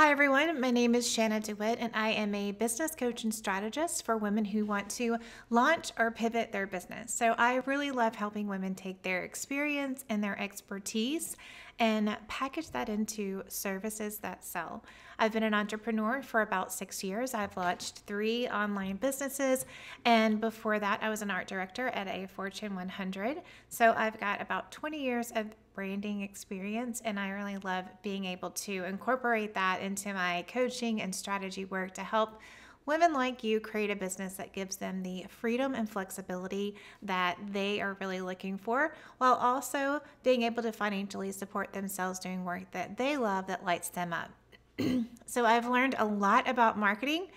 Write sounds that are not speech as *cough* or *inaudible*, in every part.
Hi, everyone. My name is Shana DeWitt, and I am a business coach and strategist for women who want to launch or pivot their business. So, I really love helping women take their experience and their expertise and package that into services that sell. I've been an entrepreneur for about six years. I've launched three online businesses, and before that, I was an art director at a Fortune 100. So, I've got about 20 years of branding experience, and I really love being able to incorporate that into my coaching and strategy work to help women like you create a business that gives them the freedom and flexibility that they are really looking for, while also being able to financially support themselves doing work that they love that lights them up. *clears throat* so, I've learned a lot about marketing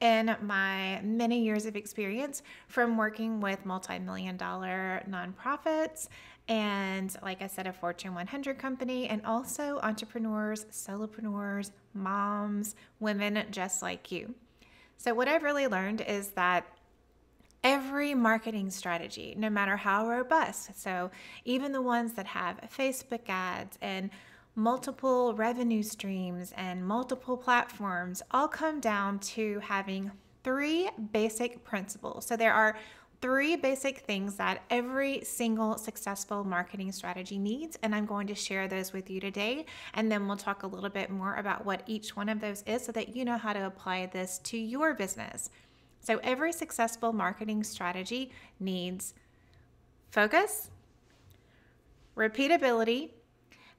in my many years of experience from working with multi million dollar nonprofits and, like I said, a Fortune 100 company, and also entrepreneurs, solopreneurs, moms, women just like you. So, what I've really learned is that every marketing strategy, no matter how robust, so even the ones that have Facebook ads and multiple revenue streams and multiple platforms all come down to having three basic principles. So there are three basic things that every single successful marketing strategy needs, and I'm going to share those with you today. And then we'll talk a little bit more about what each one of those is so that you know how to apply this to your business. So, every successful marketing strategy needs focus, repeatability,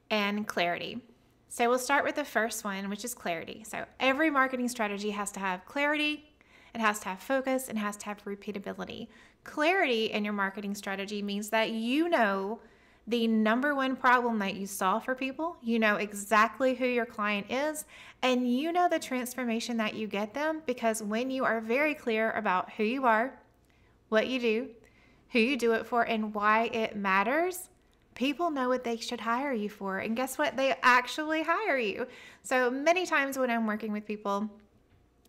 and clarity. So we'll start with the first one, which is clarity. So every marketing strategy has to have clarity, it has to have focus, and has to have repeatability. Clarity in your marketing strategy means that you know the number one problem that you solve for people, you know exactly who your client is, and you know the transformation that you get them because when you are very clear about who you are, what you do, who you do it for, and why it matters, people know what they should hire you for. And guess what? They actually hire you. So many times when I'm working with people,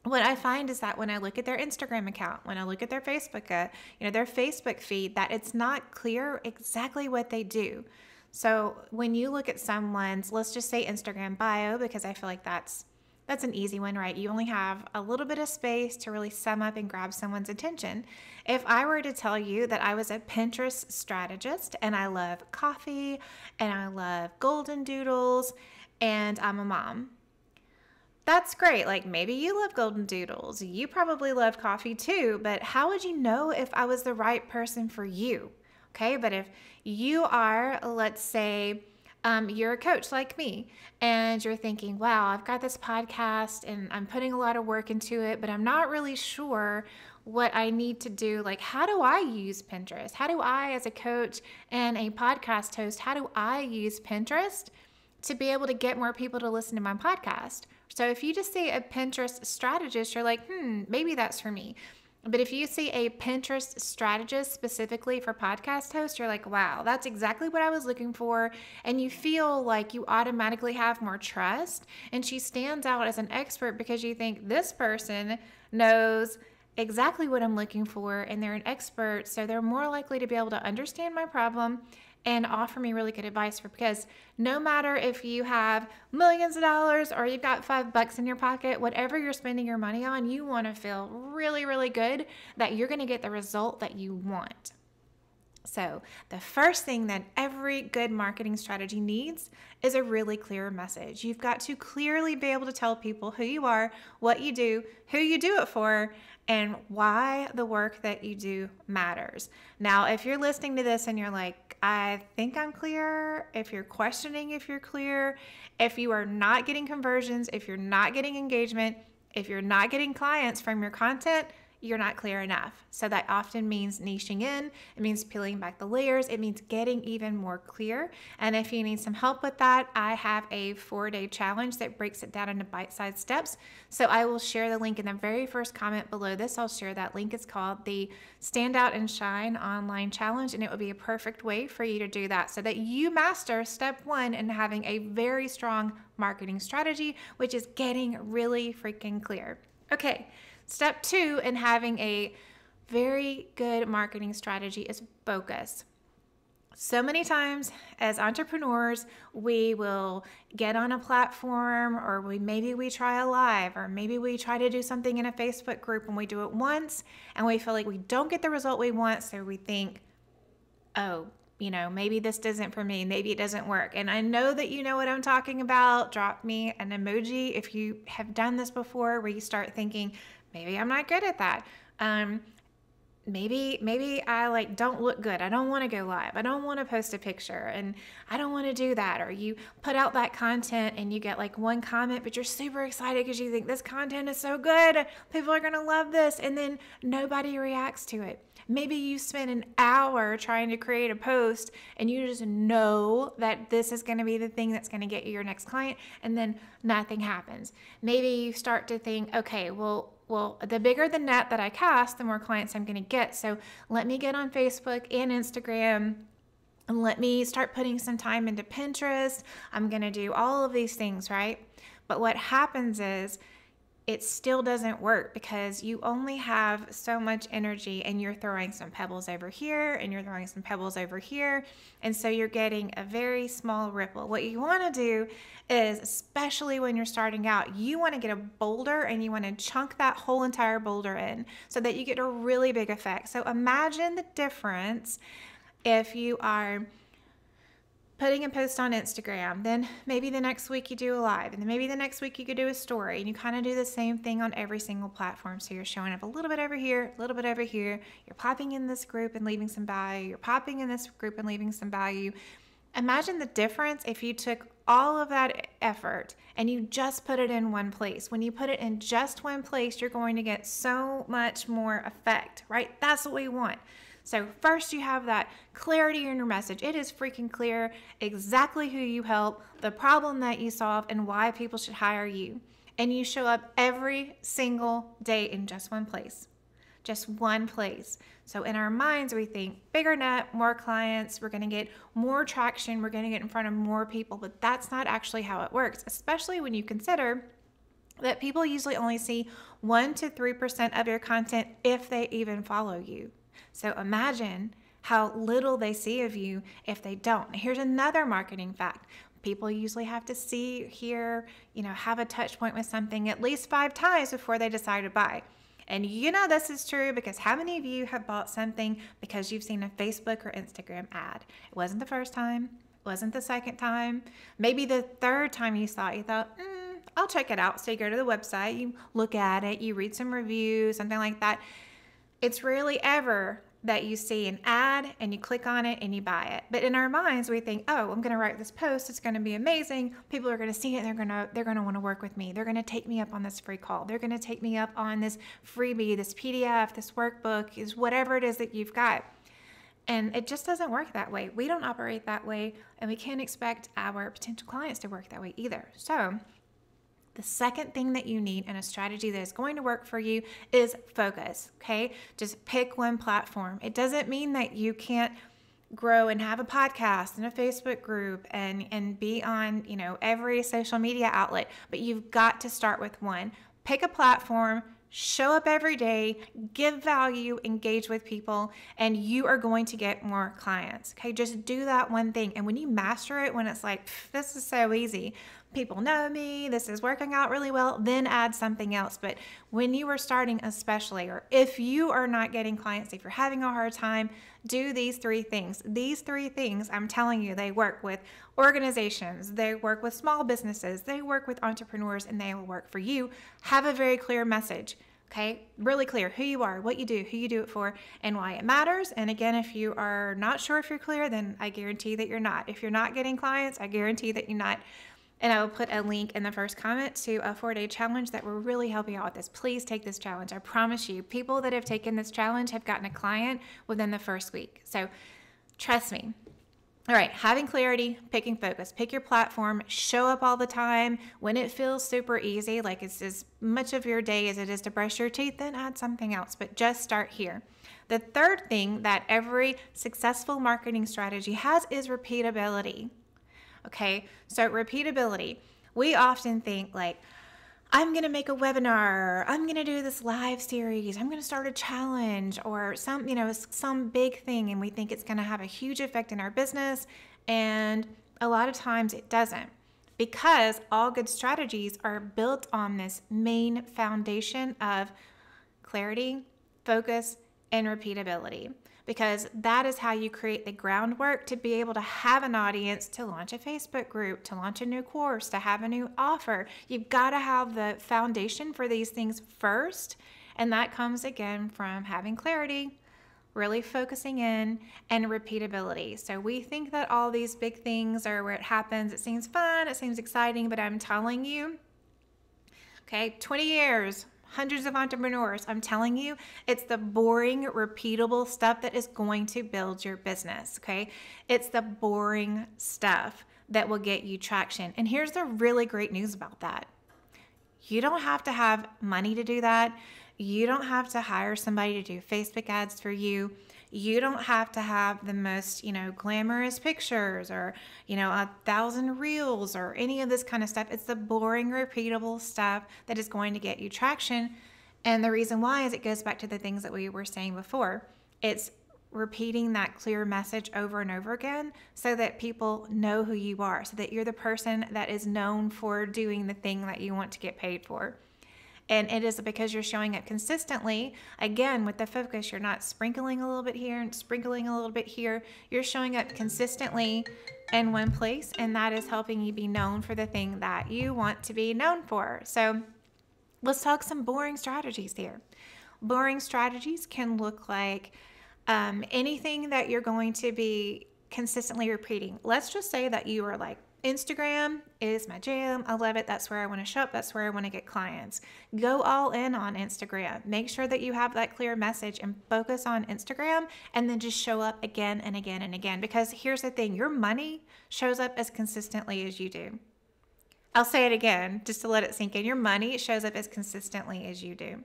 what I find is that when I look at their Instagram account, when I look at their Facebook, uh, you know, their Facebook feed, that it's not clear exactly what they do. So when you look at someone's, let's just say Instagram bio, because I feel like that's that's an easy one, right? You only have a little bit of space to really sum up and grab someone's attention. If I were to tell you that I was a Pinterest strategist and I love coffee and I love golden doodles and I'm a mom, that's great. Like maybe you love golden doodles, you probably love coffee too, but how would you know if I was the right person for you? Okay, but if you are, let's say, um, you're a coach like me and you're thinking, wow, I've got this podcast and I'm putting a lot of work into it, but I'm not really sure what I need to do. Like, how do I use Pinterest? How do I, as a coach and a podcast host, how do I use Pinterest to be able to get more people to listen to my podcast? So, if you just say a Pinterest strategist, you're like, hmm, maybe that's for me. But if you see a Pinterest strategist specifically for podcast hosts, you're like, wow, that's exactly what I was looking for. And you feel like you automatically have more trust. And she stands out as an expert because you think this person knows exactly what I'm looking for and they're an expert. So they're more likely to be able to understand my problem and offer me really good advice for because no matter if you have millions of dollars or you've got five bucks in your pocket, whatever you're spending your money on, you want to feel really, really good that you're going to get the result that you want. So, the first thing that every good marketing strategy needs is a really clear message. You've got to clearly be able to tell people who you are, what you do, who you do it for, and why the work that you do matters. Now, if you're listening to this and you're like, I think I'm clear, if you're questioning if you're clear, if you are not getting conversions, if you're not getting engagement, if you're not getting clients from your content, you're not clear enough. So that often means niching in, it means peeling back the layers, it means getting even more clear. And if you need some help with that, I have a four day challenge that breaks it down into bite sized steps. So I will share the link in the very first comment below this. I'll share that link. It's called the Stand Out and Shine Online Challenge, and it would be a perfect way for you to do that so that you master step one in having a very strong marketing strategy, which is getting really freaking clear. Okay. Step two in having a very good marketing strategy is focus. so many times as entrepreneurs we will get on a platform or we maybe we try a live or maybe we try to do something in a facebook group and we do it once and we feel like we don't get the result we want so we think oh you know maybe this isn't for me maybe it doesn't work and i know that you know what i'm talking about drop me an emoji if you have done this before where you start thinking maybe i'm not good at that um, maybe maybe I like don't look good. I don't want to go live. I don't want to post a picture and I don't want to do that or you put out that content and you get like one comment but you're super excited because you think this content is so good. People are going to love this and then nobody reacts to it. Maybe you spend an hour trying to create a post and you just know that this is going to be the thing that's going to get you your next client and then nothing happens. Maybe you start to think, okay, well, well, the bigger the net that I cast, the more clients I'm going to get. So let me get on Facebook and Instagram and let me start putting some time into Pinterest. I'm going to do all of these things, right? But what happens is it still doesn't work because you only have so much energy and you're throwing some pebbles over here and you're throwing some pebbles over here. And so you're getting a very small ripple. What you want to do is, especially when you're starting out, you want to get a boulder and you want to chunk that whole entire boulder in so that you get a really big effect. So imagine the difference if you are putting a post on Instagram. Then maybe the next week you do a live, and then maybe the next week you could do a story, and you kind of do the same thing on every single platform. So you're showing up a little bit over here, a little bit over here. You're popping in this group and leaving some value. You're popping in this group and leaving some value. Imagine the difference if you took all of that effort and you just put it in one place. When you put it in just one place, you're going to get so much more effect, right? That's what we want. So, first, you have that clarity in your message. It is freaking clear exactly who you help, the problem that you solve, and why people should hire you. And you show up every single day in just one place. Just one place. So, in our minds, we think bigger net, more clients, we're gonna get more traction, we're gonna get in front of more people, but that's not actually how it works, especially when you consider that people usually only see 1 to 3% of your content if they even follow you. So imagine how little they see of you if they don't. Here's another marketing fact. People usually have to see, hear, you know, have a touch point with something at least five times before they decide to buy. And you know this is true because how many of you have bought something because you've seen a Facebook or Instagram ad? It wasn't the first time, it wasn't the second time, maybe the third time you saw it, you thought, mm, I'll check it out. So you go to the website, you look at it, you read some reviews, something like that. It's rarely ever that you see an ad and you click on it and you buy it. But in our minds, we think, "Oh, I'm going to write this post. It's going to be amazing. People are going to see it. They're going to they're going to want to work with me. They're going to take me up on this free call. They're going to take me up on this freebie, this PDF, this workbook, is whatever it is that you've got." And it just doesn't work that way. We don't operate that way, and we can't expect our potential clients to work that way either. So, the second thing that you need in a strategy that is going to work for you is focus, okay? Just pick one platform. It doesn't mean that you can't grow and have a podcast and a Facebook group and and be on, you know, every social media outlet, but you've got to start with one. Pick a platform, show up every day, give value, engage with people, and you are going to get more clients. Okay, just do that one thing. And when you master it, when it's like, this is so easy, people know me, this is working out really well, then add something else. But when you are starting, especially, or if you are not getting clients, if you're having a hard time, do these three things. These three things, I'm telling you, they work with organizations, they work with small businesses, they work with entrepreneurs, and they will work for you. Have a very clear message. Okay, really clear who you are, what you do, who you do it for, and why it matters. And again, if you are not sure if you're clear, then I guarantee that you're not. If you're not getting clients, I guarantee that you're not and I will put a link in the first comment to a four day challenge that will really help you out with this. Please take this challenge. I promise you, people that have taken this challenge have gotten a client within the first week. So trust me. All right, having clarity, picking focus, pick your platform, show up all the time. When it feels super easy, like it's as much of your day as it is to brush your teeth, then add something else, but just start here. The third thing that every successful marketing strategy has is repeatability. Okay, so repeatability. We often think like, I'm going to make a webinar. I'm going to do this live series. I'm going to start a challenge or some, you know, some big thing and we think it's going to have a huge effect in our business and a lot of times it doesn't. Because all good strategies are built on this main foundation of clarity, focus, and repeatability because that is how you create the groundwork to be able to have an audience, to launch a Facebook group, to launch a new course, to have a new offer. You've got to have the foundation for these things first. And that comes again from having clarity, really focusing in, and repeatability. So we think that all these big things are where it happens. It seems fun, it seems exciting, but I'm telling you, okay, 20 years, hundreds of entrepreneurs. I'm telling you, it's the boring, repeatable stuff that is going to build your business. Okay. It's the boring stuff that will get you traction. And here's the really great news about that you don't have to have money to do that. You don't have to hire somebody to do Facebook ads for you you don't have to have the most, you know, glamorous pictures or, you know, a thousand reels or any of this kind of stuff. It's the boring, repeatable stuff that is going to get you traction. And the reason why is it goes back to the things that we were saying before. It's repeating that clear message over and over again so that people know who you are, so that you're the person that is known for doing the thing that you want to get paid for. And it is because you're showing up consistently. Again, with the focus, you're not sprinkling a little bit here and sprinkling a little bit here. You're showing up consistently in one place, and that is helping you be known for the thing that you want to be known for. So let's talk some boring strategies here. Boring strategies can look like um, anything that you're going to be consistently repeating. Let's just say that you are like Instagram is my jam. I love it. That's where I want to shop. That's where I want to get clients. Go all in on Instagram. Make sure that you have that clear message and focus on Instagram and then just show up again and again and again. Because here's the thing your money shows up as consistently as you do. I'll say it again just to let it sink in. Your money shows up as consistently as you do.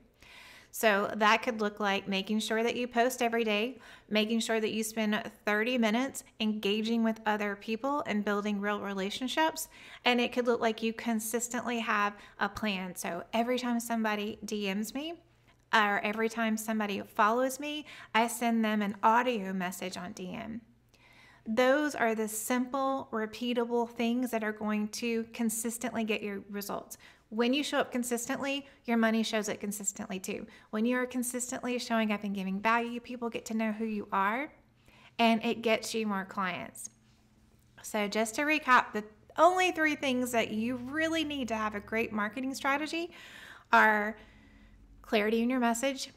So that could look like making sure that you post every day, making sure that you spend 30 minutes engaging with other people and building real relationships. And it could look like you consistently have a plan. So every time somebody DMs me, or every time somebody follows me, I send them an audio message on DM. Those are the simple, repeatable things that are going to consistently get your results. When you show up consistently, your money shows it consistently too. When you're consistently showing up and giving value, people get to know who you are and it gets you more clients. So, just to recap, the only three things that you really need to have a great marketing strategy are clarity in your message,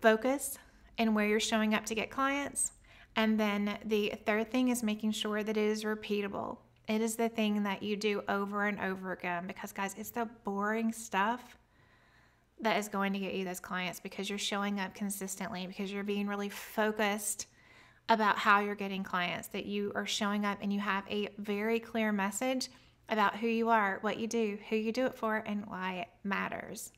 focus, and where you're showing up to get clients. And then the third thing is making sure that it is repeatable. It is the thing that you do over and over again because, guys, it's the boring stuff that is going to get you those clients because you're showing up consistently, because you're being really focused about how you're getting clients, that you are showing up and you have a very clear message about who you are, what you do, who you do it for, and why it matters.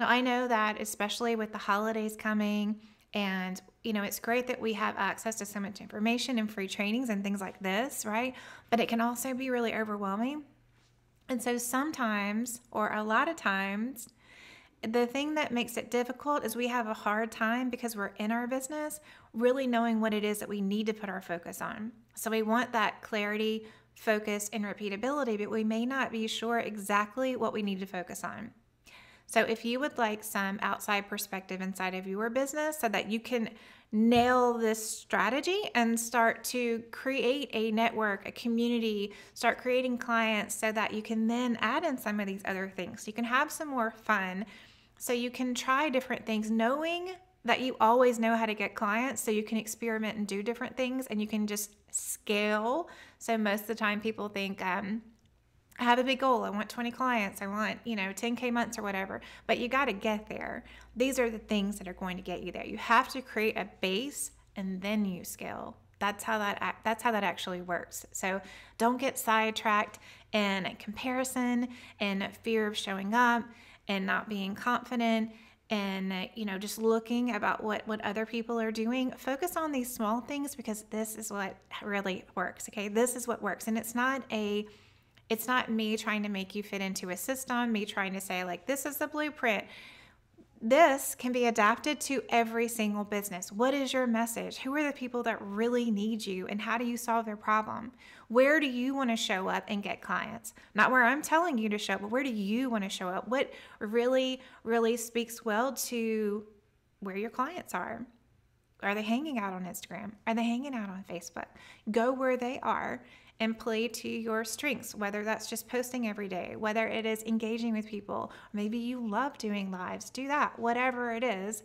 Now, I know that especially with the holidays coming, and you know, it's great that we have access to so much information and free trainings and things like this, right? But it can also be really overwhelming. And so sometimes, or a lot of times, the thing that makes it difficult is we have a hard time because we're in our business really knowing what it is that we need to put our focus on. So we want that clarity, focus, and repeatability, but we may not be sure exactly what we need to focus on. So, if you would like some outside perspective inside of your business so that you can nail this strategy and start to create a network, a community, start creating clients so that you can then add in some of these other things. You can have some more fun. So, you can try different things knowing that you always know how to get clients so you can experiment and do different things and you can just scale. So, most of the time, people think, um, I have a big goal. I want 20 clients. I want, you know, 10K months or whatever. But you got to get there. These are the things that are going to get you there. You have to create a base and then you scale. That's how that that's how that actually works. So don't get sidetracked in comparison and fear of showing up and not being confident and you know just looking about what what other people are doing focus on these small things because this is what really works okay this is what works and it's not a It's not me trying to make you fit into a system, me trying to say, like, this is the blueprint. This can be adapted to every single business. What is your message? Who are the people that really need you and how do you solve their problem? Where do you want to show up and get clients? Not where I'm telling you to show up, but where do you want to show up? What really, really speaks well to where your clients are? Are they hanging out on Instagram? Are they hanging out on Facebook? Go where they are and play to your strengths, whether that's just posting every day, whether it is engaging with people, maybe you love doing lives, do that, whatever it is.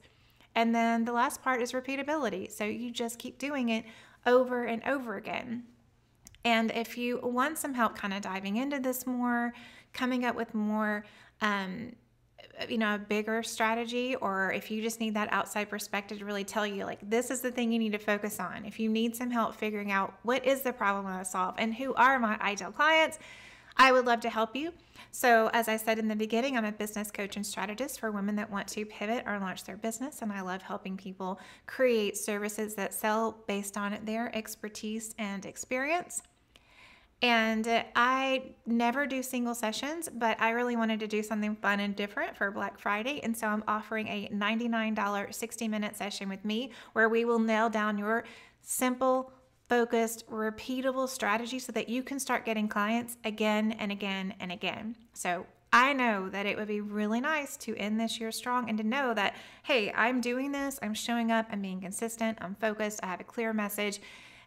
And then the last part is repeatability. So you just keep doing it over and over again. And if you want some help kind of diving into this more, coming up with more um, you know a bigger strategy or if you just need that outside perspective to really tell you like this is the thing you need to focus on. If you need some help figuring out what is the problem i solve and who are my ideal clients i would love to help you. So as i said in the beginning i'm a business coach and strategist for women that want to pivot or launch their business and i love helping people create services that sell based on their expertise and experience and I never do single sessions, but I really wanted to do something fun and different for Black Friday. And so I'm offering a $99 60 minute session with me where we will nail down your simple, focused, repeatable strategy so that you can start getting clients again and again and again. So I know that it would be really nice to end this year strong and to know that, hey, I'm doing this, I'm showing up, I'm being consistent, I'm focused, I have a clear message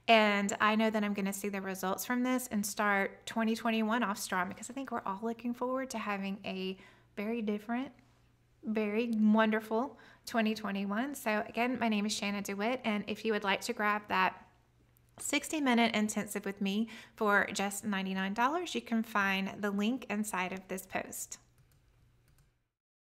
and I know that I'm going to see the results from this and start 2021 off strong because I think we're all looking forward to having a very different, very wonderful 2021. So, again, my name is Shana DeWitt. And if you would like to grab that 60 minute intensive with me for just $99, you can find the link inside of this post.